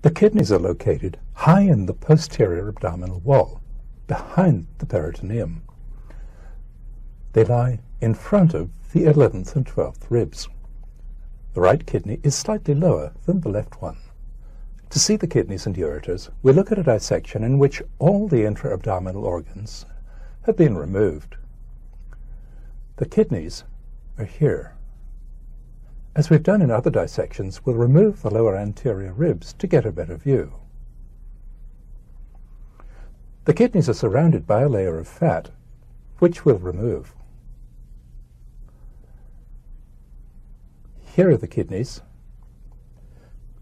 The kidneys are located high in the posterior abdominal wall, behind the peritoneum. They lie in front of the 11th and 12th ribs. The right kidney is slightly lower than the left one. To see the kidneys and ureters, we look at a dissection in which all the intra-abdominal organs have been removed. The kidneys are here. As we've done in other dissections, we'll remove the lower anterior ribs to get a better view. The kidneys are surrounded by a layer of fat, which we'll remove. Here are the kidneys.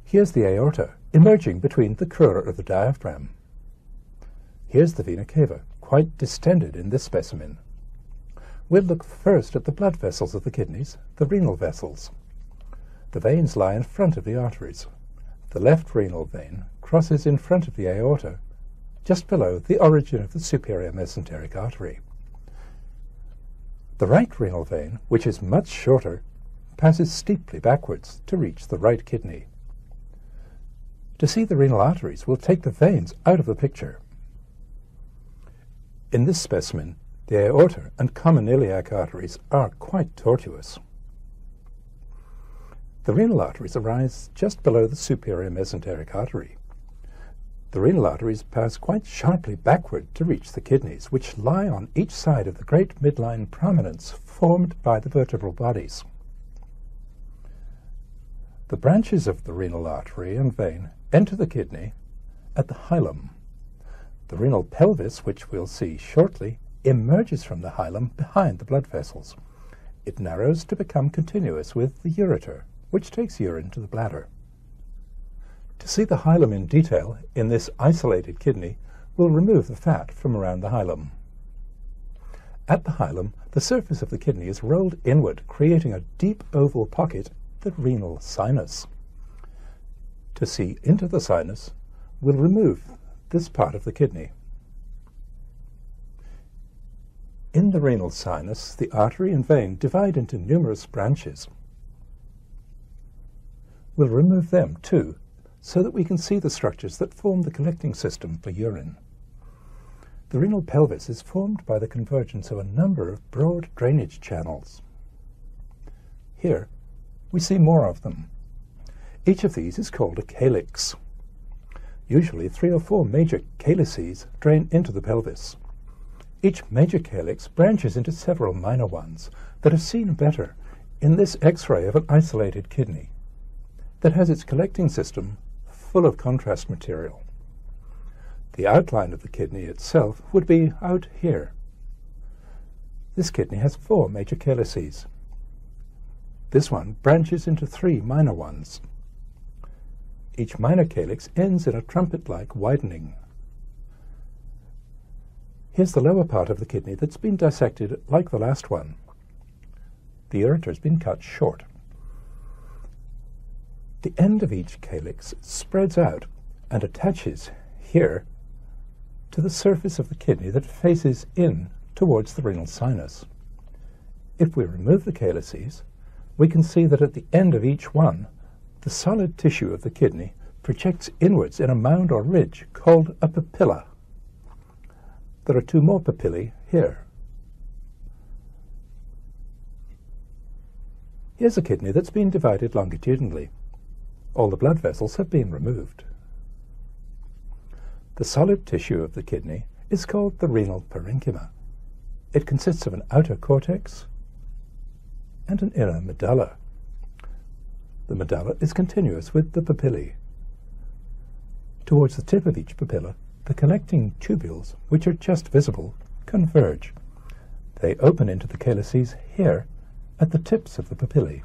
Here's the aorta, emerging between the crura of the diaphragm. Here's the vena cava, quite distended in this specimen. We'll look first at the blood vessels of the kidneys, the renal vessels. The veins lie in front of the arteries. The left renal vein crosses in front of the aorta, just below the origin of the superior mesenteric artery. The right renal vein, which is much shorter, passes steeply backwards to reach the right kidney. To see the renal arteries, we'll take the veins out of the picture. In this specimen, the aorta and common iliac arteries are quite tortuous. The renal arteries arise just below the superior mesenteric artery. The renal arteries pass quite sharply backward to reach the kidneys, which lie on each side of the great midline prominence formed by the vertebral bodies. The branches of the renal artery and vein enter the kidney at the hilum. The renal pelvis, which we'll see shortly, emerges from the hilum behind the blood vessels. It narrows to become continuous with the ureter, which takes urine to the bladder. To see the hilum in detail in this isolated kidney, we'll remove the fat from around the hilum. At the hilum, the surface of the kidney is rolled inward, creating a deep oval pocket the renal sinus. To see into the sinus, we'll remove this part of the kidney. In the renal sinus, the artery and vein divide into numerous branches. We'll remove them too, so that we can see the structures that form the collecting system for urine. The renal pelvis is formed by the convergence of a number of broad drainage channels. Here, we see more of them. Each of these is called a calyx. Usually three or four major calyces drain into the pelvis. Each major calyx branches into several minor ones that are seen better in this X-ray of an isolated kidney that has its collecting system full of contrast material. The outline of the kidney itself would be out here. This kidney has four major calyces. This one branches into three minor ones. Each minor calyx ends in a trumpet-like widening. Here's the lower part of the kidney that's been dissected like the last one. The ureter's been cut short. The end of each calyx spreads out and attaches here to the surface of the kidney that faces in towards the renal sinus. If we remove the calyces, we can see that at the end of each one, the solid tissue of the kidney projects inwards in a mound or ridge called a papilla. There are two more papillae here. Here's a kidney that's been divided longitudinally. All the blood vessels have been removed. The solid tissue of the kidney is called the renal parenchyma. It consists of an outer cortex, and an inner medulla. The medulla is continuous with the papillae. Towards the tip of each papilla, the collecting tubules, which are just visible, converge. They open into the calyces here at the tips of the papillae.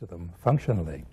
To them functionally.